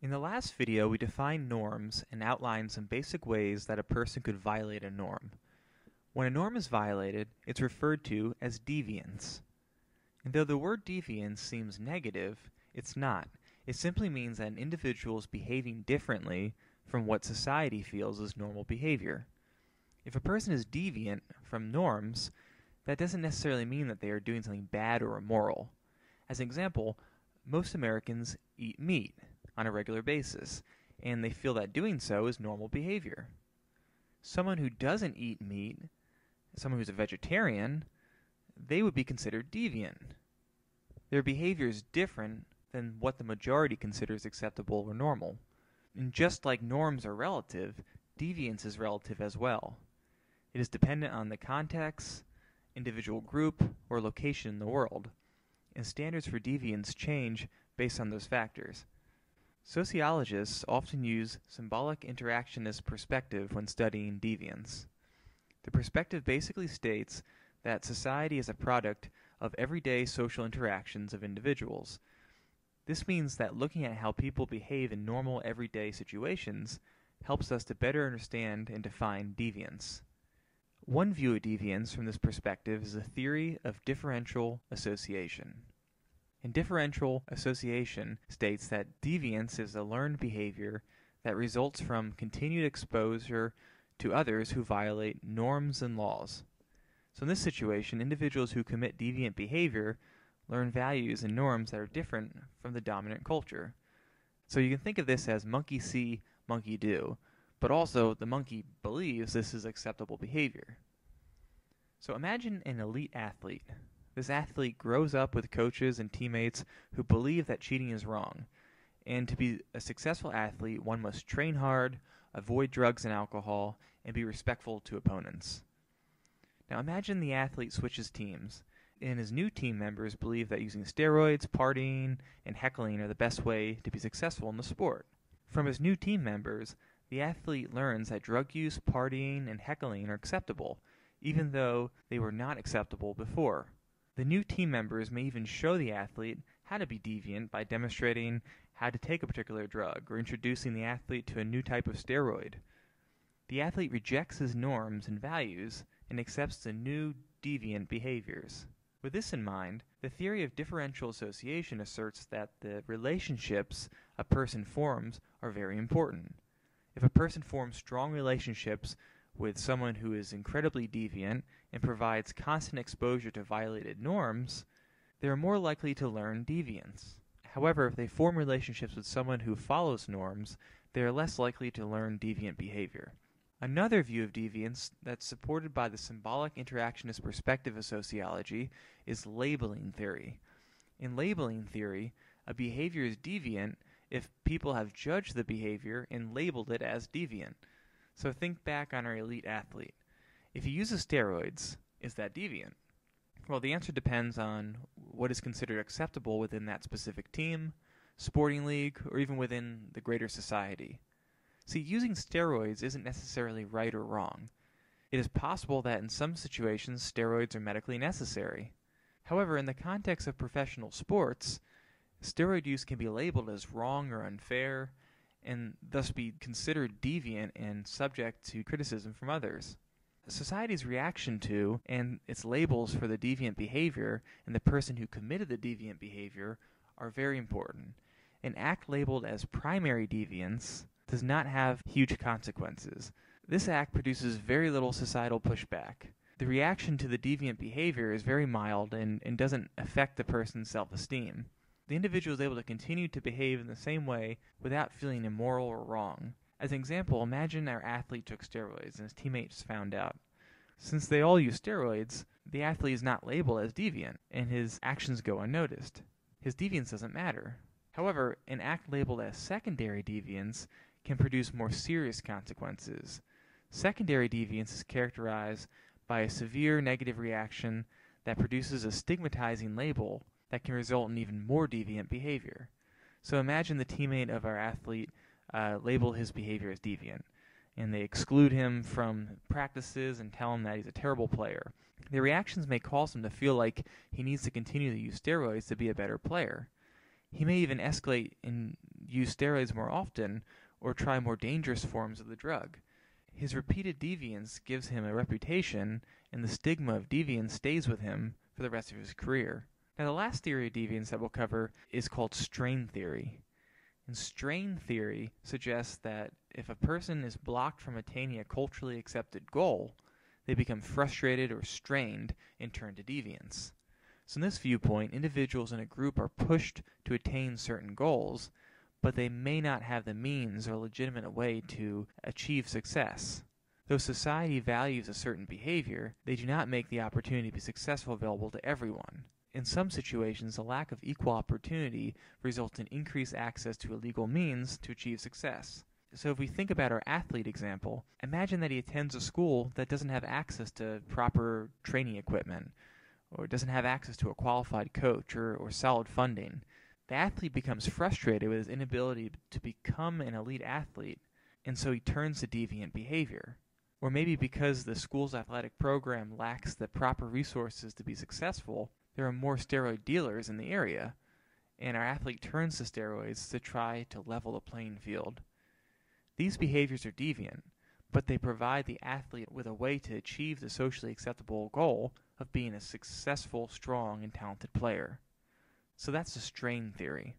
In the last video, we defined norms and outlined some basic ways that a person could violate a norm. When a norm is violated, it's referred to as deviance. And though the word deviance seems negative, it's not. It simply means that an individual is behaving differently from what society feels is normal behavior. If a person is deviant from norms, that doesn't necessarily mean that they are doing something bad or immoral. As an example, most Americans eat meat on a regular basis, and they feel that doing so is normal behavior. Someone who doesn't eat meat, someone who's a vegetarian, they would be considered deviant. Their behavior is different than what the majority considers acceptable or normal. And just like norms are relative, deviance is relative as well. It is dependent on the context, individual group, or location in the world, and standards for deviance change based on those factors. Sociologists often use symbolic interactionist perspective when studying deviance. The perspective basically states that society is a product of everyday social interactions of individuals. This means that looking at how people behave in normal everyday situations helps us to better understand and define deviance. One view of deviance from this perspective is the theory of differential association. And differential association states that deviance is a learned behavior that results from continued exposure to others who violate norms and laws. So in this situation, individuals who commit deviant behavior learn values and norms that are different from the dominant culture. So you can think of this as monkey see, monkey do, but also the monkey believes this is acceptable behavior. So imagine an elite athlete this athlete grows up with coaches and teammates who believe that cheating is wrong. And to be a successful athlete, one must train hard, avoid drugs and alcohol, and be respectful to opponents. Now imagine the athlete switches teams, and his new team members believe that using steroids, partying, and heckling are the best way to be successful in the sport. From his new team members, the athlete learns that drug use, partying, and heckling are acceptable, even though they were not acceptable before. The new team members may even show the athlete how to be deviant by demonstrating how to take a particular drug or introducing the athlete to a new type of steroid. The athlete rejects his norms and values and accepts the new deviant behaviors. With this in mind, the theory of differential association asserts that the relationships a person forms are very important. If a person forms strong relationships with someone who is incredibly deviant and provides constant exposure to violated norms, they are more likely to learn deviance. However, if they form relationships with someone who follows norms, they are less likely to learn deviant behavior. Another view of deviance that's supported by the symbolic interactionist perspective of sociology is labeling theory. In labeling theory, a behavior is deviant if people have judged the behavior and labeled it as deviant. So think back on our elite athlete. If he uses steroids, is that deviant? Well, the answer depends on what is considered acceptable within that specific team, sporting league, or even within the greater society. See, using steroids isn't necessarily right or wrong. It is possible that in some situations steroids are medically necessary. However, in the context of professional sports, steroid use can be labeled as wrong or unfair, and thus be considered deviant and subject to criticism from others. Society's reaction to and its labels for the deviant behavior and the person who committed the deviant behavior are very important. An act labeled as primary deviance does not have huge consequences. This act produces very little societal pushback. The reaction to the deviant behavior is very mild and, and doesn't affect the person's self esteem the individual is able to continue to behave in the same way without feeling immoral or wrong. As an example, imagine our athlete took steroids and his teammates found out. Since they all use steroids, the athlete is not labeled as deviant, and his actions go unnoticed. His deviance doesn't matter. However, an act labeled as secondary deviance can produce more serious consequences. Secondary deviance is characterized by a severe negative reaction that produces a stigmatizing label that can result in even more deviant behavior. So imagine the teammate of our athlete uh, label his behavior as deviant, and they exclude him from practices and tell him that he's a terrible player. The reactions may cause him to feel like he needs to continue to use steroids to be a better player. He may even escalate in use steroids more often or try more dangerous forms of the drug. His repeated deviance gives him a reputation, and the stigma of deviance stays with him for the rest of his career. Now, the last theory of deviance that we'll cover is called strain theory. And strain theory suggests that if a person is blocked from attaining a culturally accepted goal, they become frustrated or strained and turn to deviance. So, in this viewpoint, individuals in a group are pushed to attain certain goals, but they may not have the means or legitimate way to achieve success. Though society values a certain behavior, they do not make the opportunity to be successful available to everyone. In some situations, a lack of equal opportunity results in increased access to illegal means to achieve success. So, if we think about our athlete example, imagine that he attends a school that doesn't have access to proper training equipment, or doesn't have access to a qualified coach or, or solid funding. The athlete becomes frustrated with his inability to become an elite athlete, and so he turns to deviant behavior. Or maybe because the school's athletic program lacks the proper resources to be successful, there are more steroid dealers in the area, and our athlete turns to steroids to try to level the playing field. These behaviors are deviant, but they provide the athlete with a way to achieve the socially acceptable goal of being a successful, strong, and talented player. So that's the strain theory.